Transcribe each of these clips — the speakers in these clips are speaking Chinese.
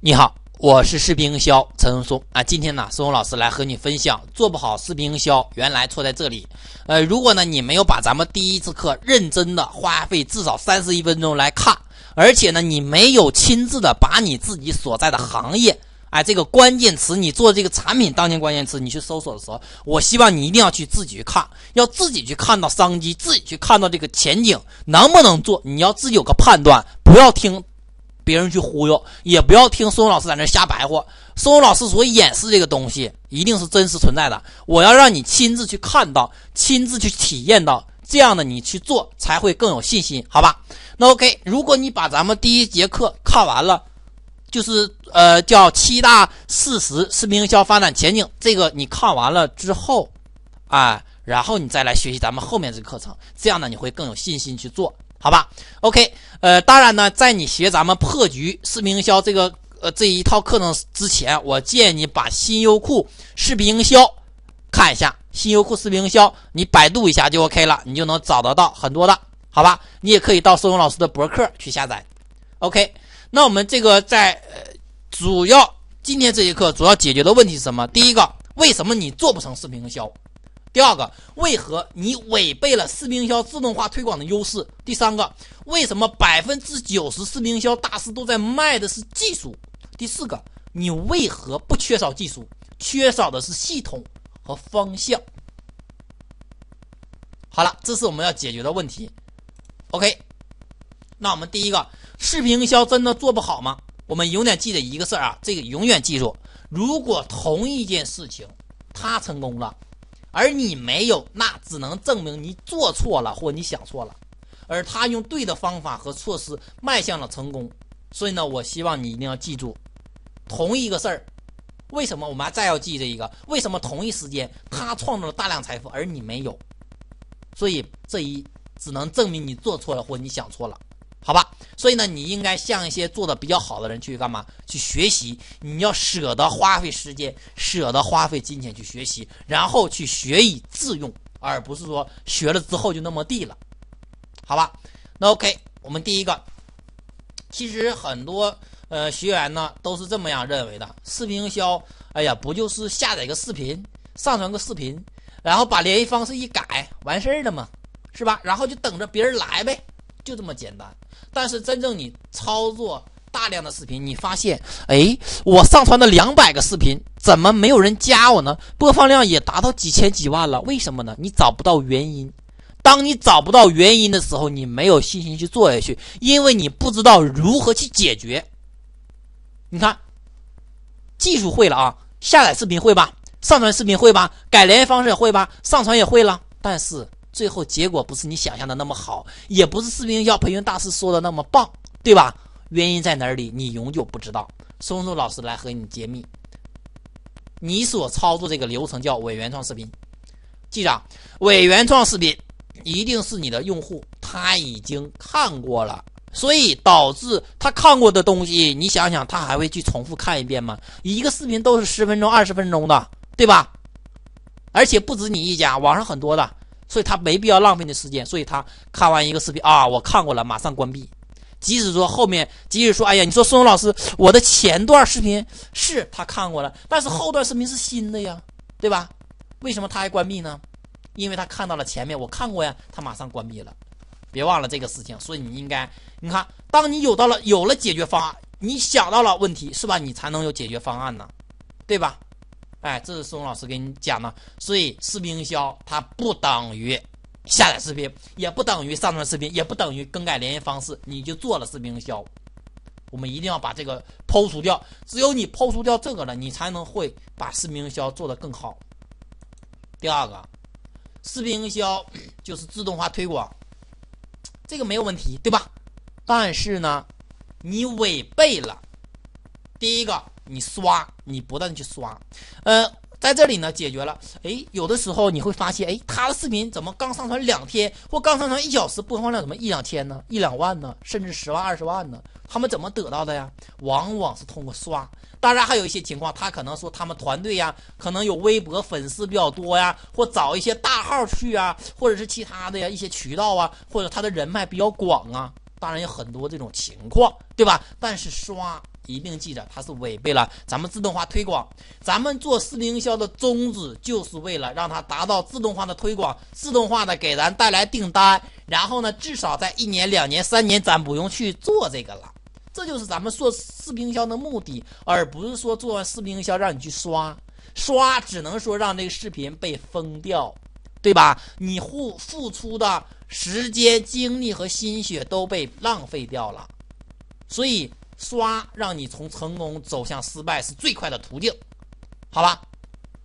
你好，我是视频营销陈松松啊。今天呢，松松老师来和你分享，做不好视频营销，原来错在这里。呃，如果呢你没有把咱们第一次课认真的花费至少三十一分钟来看，而且呢你没有亲自的把你自己所在的行业，哎，这个关键词，你做这个产品当前关键词，你去搜索的时候，我希望你一定要去自己去看，要自己去看到商机，自己去看到这个前景能不能做，你要自己有个判断，不要听。别人去忽悠，也不要听松老师在那瞎白话。松老师所演示这个东西，一定是真实存在的。我要让你亲自去看到，亲自去体验到，这样的你去做才会更有信心，好吧？那 OK，如果你把咱们第一节课看完了，就是呃叫七大事实视频营销发展前景，这个你看完了之后，啊，然后你再来学习咱们后面这个课程，这样呢你会更有信心去做。好吧，OK，呃，当然呢，在你学咱们破局视频营销这个呃这一套课程之前，我建议你把新优酷视频营销看一下。新优酷视频营销，你百度一下就 OK 了，你就能找得到很多的，好吧？你也可以到宋勇老师的博客去下载。OK，那我们这个在呃主要今天这节课主要解决的问题是什么？第一个，为什么你做不成视频营销？第二个，为何你违背了视频营销自动化推广的优势？第三个，为什么百分之九十视频营销大师都在卖的是技术？第四个，你为何不缺少技术，缺少的是系统和方向？好了，这是我们要解决的问题。OK，那我们第一个，视频营销真的做不好吗？我们永远记得一个事儿啊，这个永远记住，如果同一件事情它成功了。而你没有，那只能证明你做错了或你想错了。而他用对的方法和措施迈向了成功。所以呢，我希望你一定要记住，同一个事儿，为什么我们还再要记这一个？为什么同一时间他创造了大量财富，而你没有？所以这一只能证明你做错了或你想错了。好吧，所以呢，你应该向一些做的比较好的人去干嘛？去学习。你要舍得花费时间，舍得花费金钱去学习，然后去学以致用，而不是说学了之后就那么地了。好吧，那 OK，我们第一个，其实很多呃学员呢都是这么样认为的：视频营销，哎呀，不就是下载个视频，上传个视频，然后把联系方式一改，完事儿了吗？是吧？然后就等着别人来呗，就这么简单。但是真正你操作大量的视频，你发现，哎，我上传的两百个视频，怎么没有人加我呢？播放量也达到几千几万了，为什么呢？你找不到原因。当你找不到原因的时候，你没有信心去做下去，因为你不知道如何去解决。你看，技术会了啊，下载视频会吧，上传视频会吧，改联系方式也会吧，上传也会了，但是。最后结果不是你想象的那么好，也不是视频营销培训大师说的那么棒，对吧？原因在哪里？你永久不知道。松松老师来和你揭秘。你所操作这个流程叫伪原创视频，记着，伪原创视频一定是你的用户他已经看过了，所以导致他看过的东西，你想想他还会去重复看一遍吗？一个视频都是十分钟、二十分钟的，对吧？而且不止你一家，网上很多的。所以他没必要浪费的时间，所以他看完一个视频啊，我看过了，马上关闭。即使说后面，即使说，哎呀，你说孙勇老师，我的前段视频是他看过了，但是后段视频是新的呀，对吧？为什么他还关闭呢？因为他看到了前面我看过呀，他马上关闭了。别忘了这个事情，所以你应该，你看，当你有到了有了解决方案，你想到了问题是吧？你才能有解决方案呢，对吧？哎，这是宋老师给你讲的，所以视频营销它不等于下载视频，也不等于上传视频，也不等于更改联系方式，你就做了视频营销。我们一定要把这个抛除掉，只有你抛除掉这个了，你才能会把视频营销做得更好。第二个，视频营销就是自动化推广，这个没有问题，对吧？但是呢，你违背了第一个。你刷，你不断的去刷，呃，在这里呢解决了。哎，有的时候你会发现，哎，他的视频怎么刚上传两天，或刚上传一小时，播放量怎么一两千呢？一两万呢？甚至十万、二十万呢？他们怎么得到的呀？往往是通过刷。当然，还有一些情况，他可能说他们团队呀，可能有微博粉丝比较多呀，或找一些大号去啊，或者是其他的呀一些渠道啊，或者他的人脉比较广啊。当然有很多这种情况，对吧？但是刷。一定记着，它是违背了咱们自动化推广。咱们做视频营销的宗旨，就是为了让它达到自动化的推广，自动化的给咱带来订单，然后呢，至少在一年、两年、三年，咱不用去做这个了。这就是咱们做视频营销的目的，而不是说做完视频营销让你去刷，刷只能说让这个视频被封掉，对吧？你付付出的时间、精力和心血都被浪费掉了，所以刷让你从成功走向失败是最快的途径，好吧？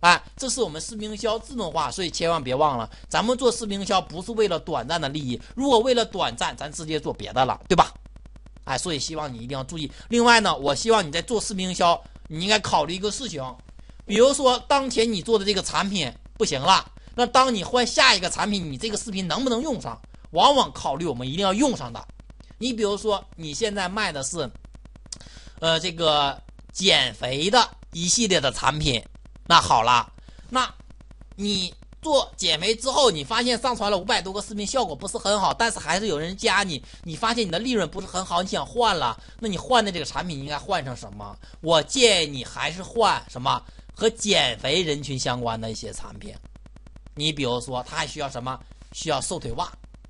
哎，这是我们视频营销自动化，所以千万别忘了，咱们做视频营销不是为了短暂的利益，如果为了短暂，咱直接做别的了，对吧？哎，所以希望你一定要注意。另外呢，我希望你在做视频营销，你应该考虑一个事情，比如说当前你做的这个产品不行了，那当你换下一个产品，你这个视频能不能用上？往往考虑我们一定要用上的。你比如说你现在卖的是，呃，这个减肥的一系列的产品，那好了，那你。做减肥之后，你发现上传了五百多个视频，效果不是很好，但是还是有人加你。你发现你的利润不是很好，你想换了，那你换的这个产品应该换成什么？我建议你还是换什么和减肥人群相关的一些产品。你比如说，他还需要什么？需要瘦腿袜。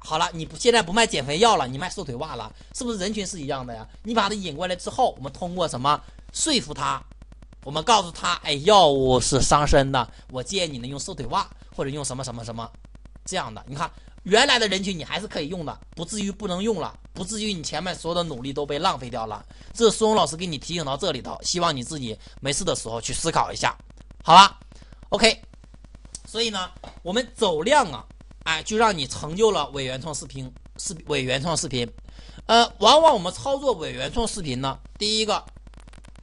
好了，你不现在不卖减肥药了，你卖瘦腿袜了，是不是人群是一样的呀？你把他引过来之后，我们通过什么说服他？我们告诉他，哎，药物是伤身的，我建议你能用瘦腿袜。或者用什么什么什么这样的，你看原来的人群你还是可以用的，不至于不能用了，不至于你前面所有的努力都被浪费掉了。这是苏荣老师给你提醒到这里头，希望你自己没事的时候去思考一下，好吧？OK，所以呢，我们走量啊，哎，就让你成就了伪原创视频，视伪原创视频。呃，往往我们操作伪原创视频呢，第一个。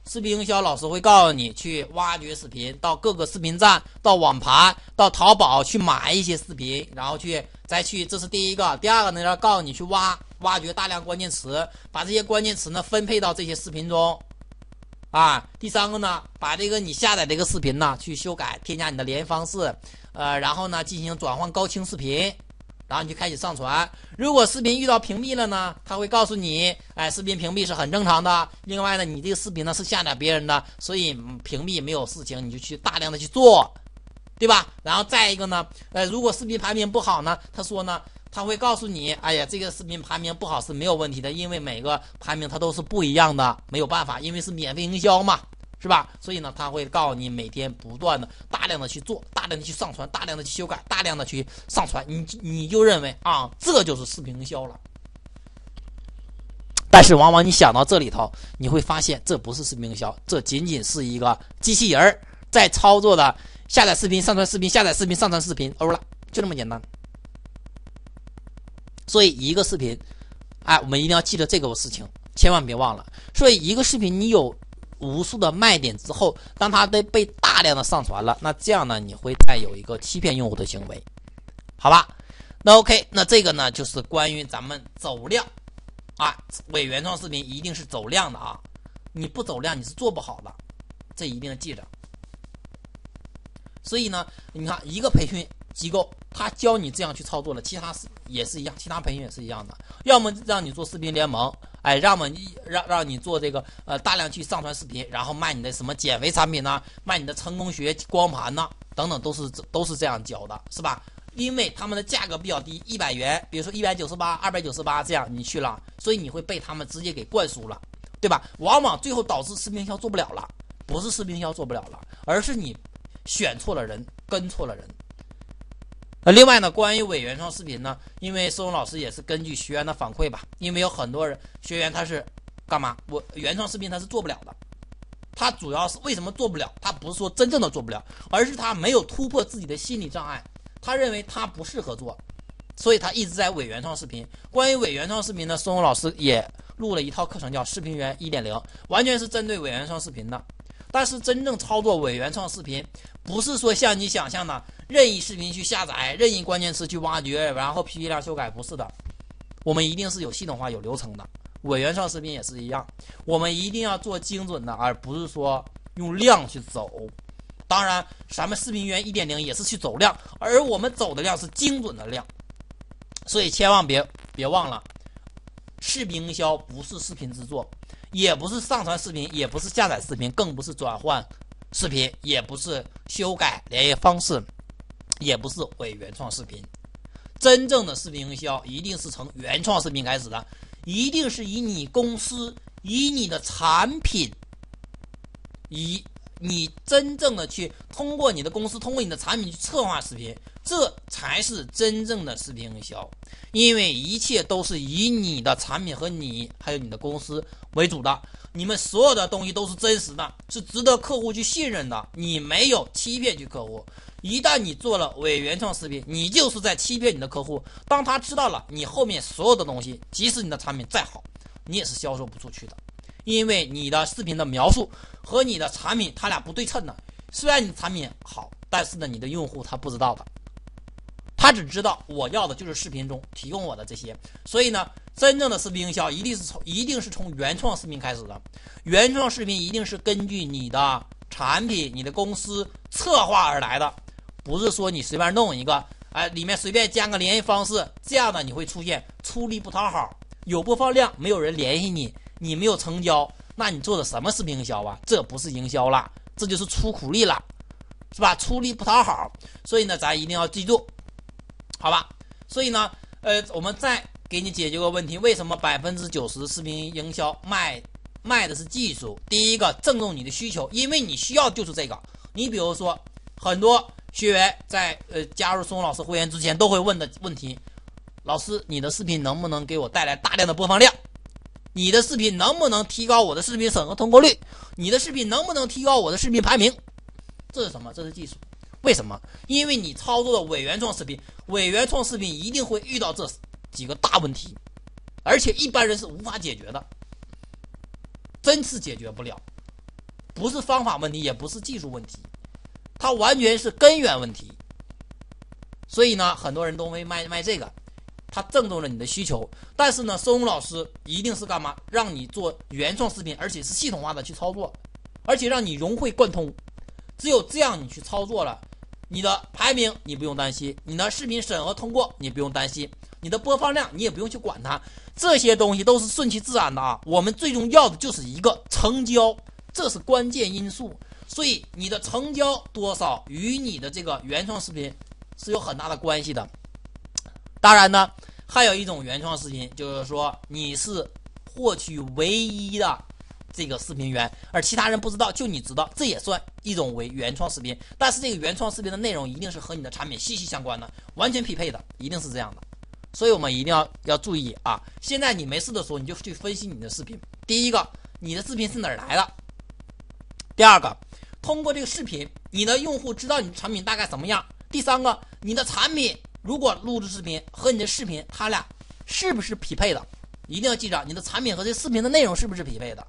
视频营销老师会告诉你去挖掘视频，到各个视频站、到网盘、到淘宝去买一些视频，然后去再去，这是第一个。第二个呢，要告诉你去挖挖掘大量关键词，把这些关键词呢分配到这些视频中。啊，第三个呢，把这个你下载这个视频呢去修改，添加你的联系方式，呃，然后呢进行转换高清视频。然后你就开始上传。如果视频遇到屏蔽了呢，他会告诉你，哎，视频屏蔽是很正常的。另外呢，你这个视频呢是下载别人的，所以屏蔽没有事情，你就去大量的去做，对吧？然后再一个呢，呃，如果视频排名不好呢，他说呢，他会告诉你，哎呀，这个视频排名不好是没有问题的，因为每个排名它都是不一样的，没有办法，因为是免费营销嘛。是吧？所以呢，他会告诉你每天不断的、大量的去做，大量的去上传，大量的去修改，大量的去上传。你你就认为啊，这就是视频营销了。但是往往你想到这里头，你会发现这不是视频营销，这仅仅是一个机器人在操作的下载视频、上传视频、下载视频、上传视频，欧了，就这么简单。所以一个视频，哎，我们一定要记得这个事情，千万别忘了。所以一个视频，你有。无数的卖点之后，当它被被大量的上传了，那这样呢，你会带有一个欺骗用户的行为，好吧？那 OK，那这个呢，就是关于咱们走量啊，伪原创视频一定是走量的啊，你不走量你是做不好的，这一定要记着。所以呢，你看一个培训机构，他教你这样去操作了，其他是也是一样，其他培训也是一样的，要么让你做视频联盟。哎，让么你让让你做这个呃，大量去上传视频，然后卖你的什么减肥产品呢？卖你的成功学光盘呢？等等，都是都是这样教的，是吧？因为他们的价格比较低，一百元，比如说一百九十八、二百九十八这样，你去了，所以你会被他们直接给灌输了，对吧？往往最后导致视频营销做不了了，不是视频营销做不了了，而是你选错了人，跟错了人。另外呢，关于伪原创视频呢，因为施荣老师也是根据学员的反馈吧，因为有很多人学员他是干嘛？我原创视频他是做不了的，他主要是为什么做不了？他不是说真正的做不了，而是他没有突破自己的心理障碍，他认为他不适合做，所以他一直在伪原创视频。关于伪原创视频呢，孙红老师也录了一套课程，叫《视频源一点零》，完全是针对伪原创视频的。但是真正操作伪原创视频，不是说像你想象的任意视频去下载，任意关键词去挖掘，然后批量修改，不是的。我们一定是有系统化、有流程的。委员上视频也是一样，我们一定要做精准的，而不是说用量去走。当然，咱们视频源一点零也是去走量，而我们走的量是精准的量。所以千万别别忘了，视频营销不是视频制作。也不是上传视频，也不是下载视频，更不是转换视频，也不是修改联系方式，也不是伪原创视频。真正的视频营销一定是从原创视频开始的，一定是以你公司、以你的产品、以你真正的去通过你的公司、通过你的产品去策划视频，这才是真正的视频营销。因为一切都是以你的产品和你还有你的公司为主的，你们所有的东西都是真实的，是值得客户去信任的。你没有欺骗去客户。一旦你做了伪原创视频，你就是在欺骗你的客户。当他知道了你后面所有的东西，即使你的产品再好，你也是销售不出去的，因为你的视频的描述和你的产品它俩不对称的。虽然你的产品好，但是呢，你的用户他不知道的，他只知道我要的就是视频中提供我的这些。所以呢，真正的视频营销一定是从一定是从原创视频开始的，原创视频一定是根据你的产品、你的公司策划而来的。不是说你随便弄一个，哎，里面随便加个联系方式，这样的你会出现出力不讨好，有播放量，没有人联系你，你没有成交，那你做的什么视频营销啊？这不是营销了，这就是出苦力了，是吧？出力不讨好，所以呢，咱一定要记住，好吧？所以呢，呃，我们再给你解决个问题：为什么百分之九十视频营销卖卖的是技术？第一个，正中你的需求，因为你需要就是这个。你比如说很多。学员在呃加入松老师会员之前都会问的问题：老师，你的视频能不能给我带来大量的播放量？你的视频能不能提高我的视频审核通过率？你的视频能不能提高我的视频排名？这是什么？这是技术。为什么？因为你操作的伪原创视频，伪原创视频一定会遇到这几个大问题，而且一般人是无法解决的，真是解决不了，不是方法问题，也不是技术问题。它完全是根源问题，所以呢，很多人都会卖卖这个，它正中了你的需求。但是呢，松老师一定是干嘛？让你做原创视频，而且是系统化的去操作，而且让你融会贯通。只有这样，你去操作了，你的排名你不用担心，你的视频审核通过你不用担心，你的播放量你也不用去管它，这些东西都是顺其自然的啊。我们最重要的就是一个成交，这是关键因素。所以你的成交多少与你的这个原创视频是有很大的关系的。当然呢，还有一种原创视频，就是说你是获取唯一的这个视频源，而其他人不知道，就你知道，这也算一种为原创视频。但是这个原创视频的内容一定是和你的产品息息相关的，完全匹配的，一定是这样的。所以我们一定要要注意啊！现在你没事的时候，你就去分析你的视频。第一个，你的视频是哪儿来的？第二个。通过这个视频，你的用户知道你的产品大概怎么样。第三个，你的产品如果录制视频和你的视频，它俩是不是匹配的？一定要记着，你的产品和这视频的内容是不是匹配的？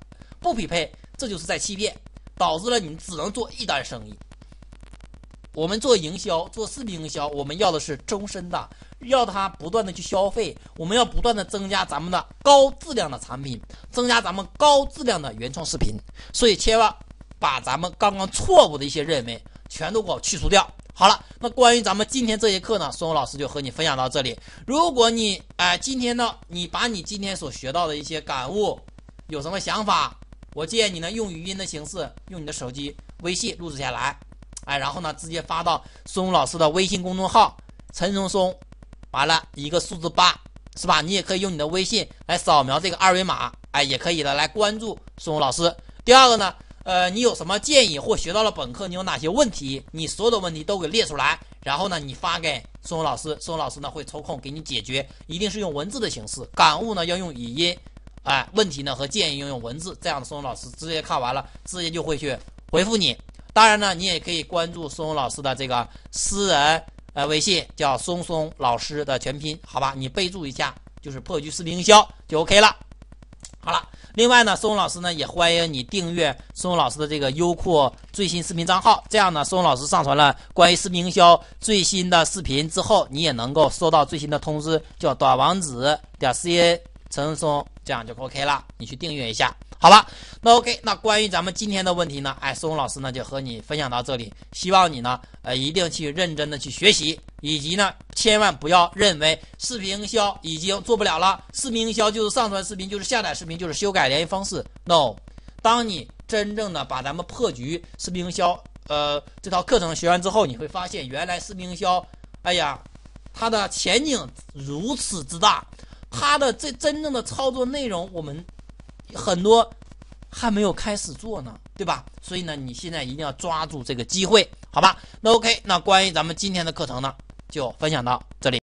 不匹配，这就是在欺骗，导致了你只能做一单生意。我们做营销，做视频营销，我们要的是终身的，要他不断的去消费。我们要不断的增加咱们的高质量的产品，增加咱们高质量的原创视频。所以千万。把咱们刚刚错误的一些认为全都给我去除掉。好了，那关于咱们今天这节课呢，孙武老师就和你分享到这里。如果你哎今天呢，你把你今天所学到的一些感悟有什么想法，我建议你呢用语音的形式，用你的手机微信录制下来，哎，然后呢直接发到孙武老师的微信公众号陈松松，完了一个数字八，是吧？你也可以用你的微信来扫描这个二维码，哎，也可以的来关注孙武老师。第二个呢？呃，你有什么建议或学到了本课你有哪些问题？你所有的问题都给列出来，然后呢，你发给孙老师，孙老师呢会抽空给你解决，一定是用文字的形式，感悟呢要用语音，哎，问题呢和建议用用文字，这样的松松老师直接看完了，直接就会去回复你。当然呢，你也可以关注松松老师的这个私人呃微信，叫松松老师的全拼，好吧？你备注一下，就是破局视频营销就 OK 了。好了。另外呢，松松老师呢也欢迎你订阅松松老师的这个优酷最新视频账号。这样呢，松老师上传了关于视频营销最新的视频之后，你也能够收到最新的通知，叫短网址点 ca 陈松，这样就 OK 了。你去订阅一下。好吧？那 OK，那关于咱们今天的问题呢，哎，苏红老师呢就和你分享到这里，希望你呢，呃，一定去认真的去学习，以及呢，千万不要认为视频营销已经做不了了，视频营销就是上传视频，就是下载视频，就是修改联系方式。No，当你真正的把咱们破局视频营销，呃，这套课程学完之后，你会发现原来视频营销，哎呀，它的前景如此之大，它的这真正的操作内容，我们很多。还没有开始做呢，对吧？所以呢，你现在一定要抓住这个机会，好吧？那 OK，那关于咱们今天的课程呢，就分享到这里。